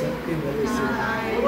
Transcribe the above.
शक्ति भरे से